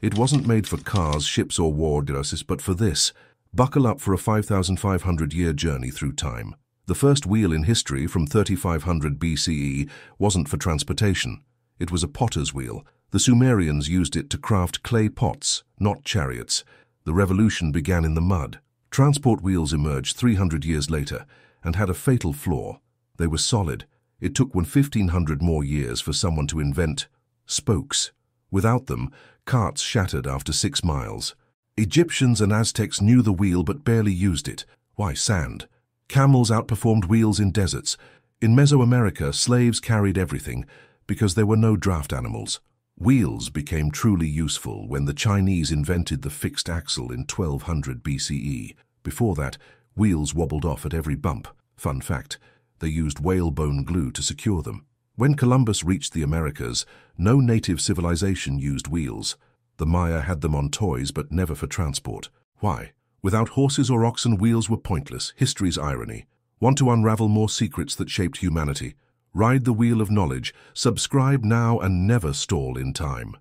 It wasn't made for cars, ships or war, Dirasis, but for this. Buckle up for a 5,500-year journey through time. The first wheel in history from 3500 BCE wasn't for transportation. It was a potter's wheel. The Sumerians used it to craft clay pots, not chariots. The revolution began in the mud. Transport wheels emerged 300 years later and had a fatal flaw. They were solid. It took 1,500 more years for someone to invent spokes. Without them, carts shattered after six miles. Egyptians and Aztecs knew the wheel but barely used it. Why sand? Camels outperformed wheels in deserts. In Mesoamerica, slaves carried everything because there were no draft animals. Wheels became truly useful when the Chinese invented the fixed axle in 1200 BCE. Before that, wheels wobbled off at every bump. Fun fact, they used whalebone glue to secure them. When Columbus reached the Americas, no native civilization used wheels. The Maya had them on toys but never for transport. Why? Without horses or oxen, wheels were pointless. History's irony. Want to unravel more secrets that shaped humanity? Ride the wheel of knowledge. Subscribe now and never stall in time.